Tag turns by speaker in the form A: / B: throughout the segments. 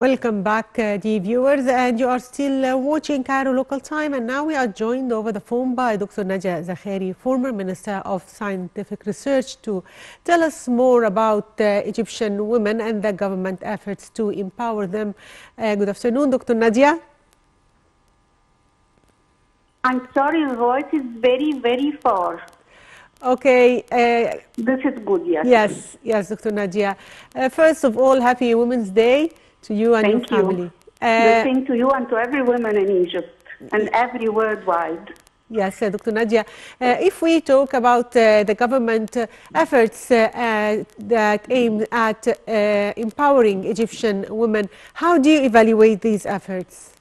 A: Welcome back, uh, dear viewers, and you are still uh, watching Cairo Local Time. And now we are joined over the phone by Dr. Nadia Zakhary, former Minister of Scientific Research, to tell us more about uh, Egyptian women and the government efforts to empower them. Uh, good afternoon, Dr. Nadia.
B: I'm sorry, the voice is very, very far.
A: Okay. uh,
B: This is good, yes.
A: yes, yes, Dr. Nadia. Uh, first of all, happy Women's Day to you and
B: Thank
A: your
B: you.
A: family.
B: the
A: Uh,
B: same to you and to every woman in Egypt and every worldwide.
A: Yes, uh, Dr. Nadia. Uh, if we talk about uh, the government uh, efforts uh, uh, that aim at uh, empowering Egyptian women, how do you evaluate these efforts?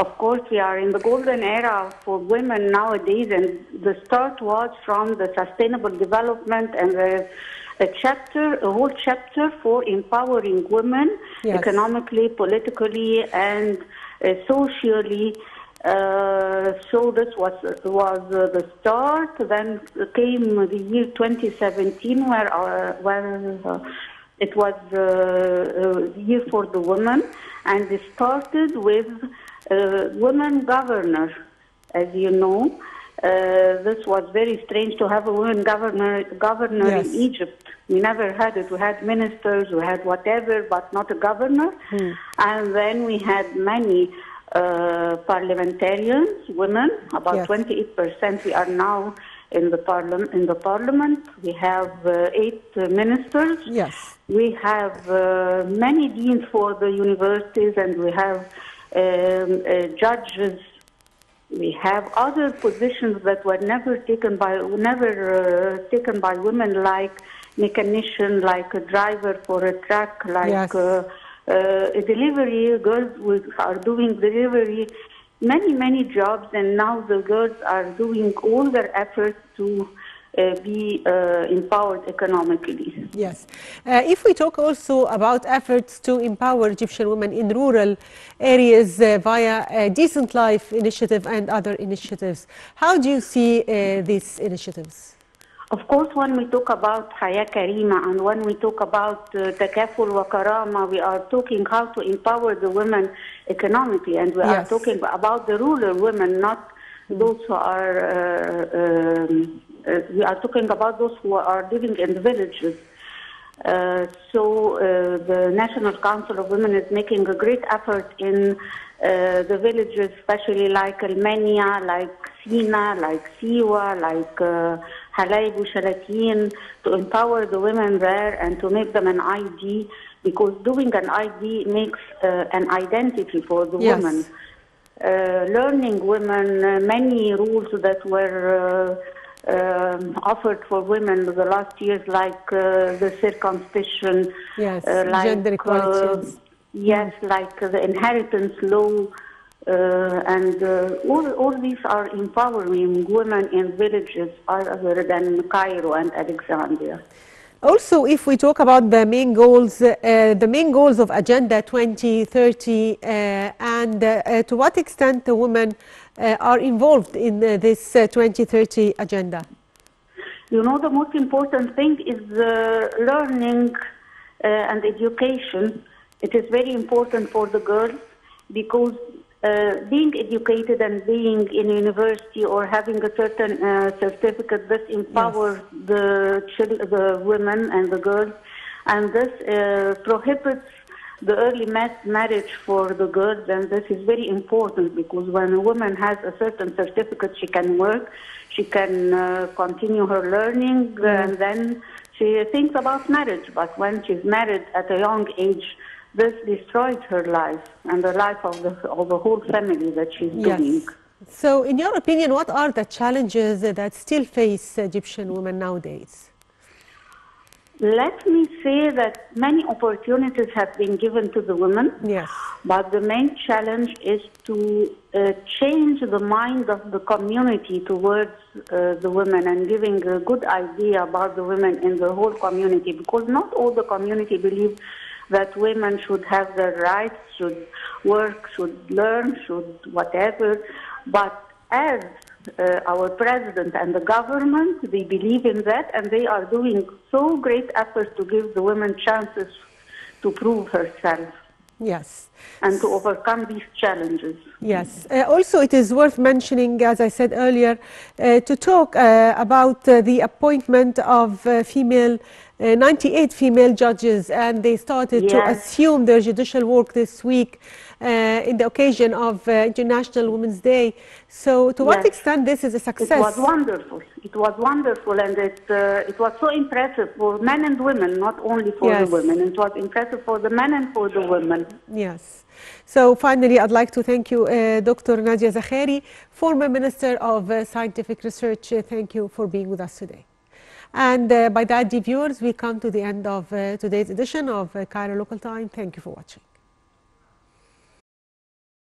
B: Of course, we are in the golden era for women nowadays, and the start was from the sustainable development and the, a chapter, a whole chapter for empowering women
A: Yes.
B: economically, politically, and uh, socially. Uh, so this was was uh, the start. Then came the year 2017, where our, where uh, it was uh, uh, the year for the women, and it started with uh, women governor. As you know, uh, this was very strange to have a woman governor governor
A: Yes.
B: in Egypt. We never had it. We had ministers, we had whatever, but not a governor. And then we had many uh, parliamentarians, women, about
A: Yes.
B: 28% we are now in the, parliament. in the parliament. We have uh, eight uh, ministers.
A: Yes.
B: We have uh, many deans for the universities, and we have um, uh, judges. We have other positions that were never taken by never uh, taken by women, like mechanician, like a driver for a truck, like
A: Yes.
B: uh, uh, a delivery. Girls with, are doing delivery, many many jobs, and now the girls are doing all their efforts to uh, be uh, empowered economically.
A: Yes. Uh, if we talk also about efforts to empower Egyptian women in rural areas uh, via a Decent Life initiative and other initiatives, how do you see uh, these initiatives?
B: Of course, when we talk about Haya Karima and when we talk about uh, Takaful wa Karama, we are talking how to empower the women economically, and we are talking about the rural women, not those who are. Uh, um, uh, we are talking about those who are living in the villages. Uh, so uh, the National Council of Women is making a great effort in uh, the villages, especially like Almenia, like Sina, like Siwa, like uh, Halayb, Shalatin, to empower the women there and to make them an ID, because doing an ID makes uh, an identity for the
A: Yes.
B: woman. Uh, learning women, uh, many rules that were uh, um, offered for women the last years, like uh, the circumcision,
A: Yes,
B: uh, like,
A: gender equality,
B: uh,
A: yes.
B: like the inheritance law, uh, and uh, all, all these are empowering women in villages other than Cairo and Alexandria.
A: Also, if we talk about the main goals, uh, the main goals of Agenda 2030, uh, and uh, to what extent the women uh, are involved in uh, this uh, 2030 agenda?
B: You know, the most important thing is learning and education. It is very important for the girls because uh, being educated and being in university or having a certain uh, certificate, this empowers the, chil- the women and the girls, and this uh, prohibits the early ma- marriage for the girls, and this is very important because when a woman has a certain certificate, she can work, she can uh, continue her learning, and then she thinks about marriage. But when she's married at a young age, this destroyed her life and the life of the of the whole family that she's doing.
A: Yes. So, in your opinion, what are the challenges that still face Egyptian women nowadays?
B: Let me say that many opportunities have been given to the women.
A: Yes.
B: But the main challenge is to uh, change the mind of the community towards uh, the women and giving a good idea about the women in the whole community because not all the community believe that women should have their rights, should work, should learn, should whatever. But as uh, our president and the government, they believe in that and they are doing so great efforts to give the women chances to prove herself.
A: Yes.
B: and to overcome these challenges.
A: Yes. Uh, also, it is worth mentioning, as I said earlier, uh, to talk uh, about uh, the appointment of uh, female, uh, 98 female judges, and they started to assume their judicial work this week uh, in the occasion of uh, International Women's Day. So, to what extent this is a success?
B: It was wonderful. It was wonderful, and it uh, it was so impressive for men and women, not only for
A: Yes.
B: the women. It was impressive for the men and for the women.
A: Yes. So finally, I'd like to thank you, uh, Dr. Nadia Zakhary, former Minister of uh, Scientific Research. Uh, thank you for being with us today. And uh, by that, dear viewers, we come to the end of uh, today's edition of uh, Cairo Local Time. Thank you for watching.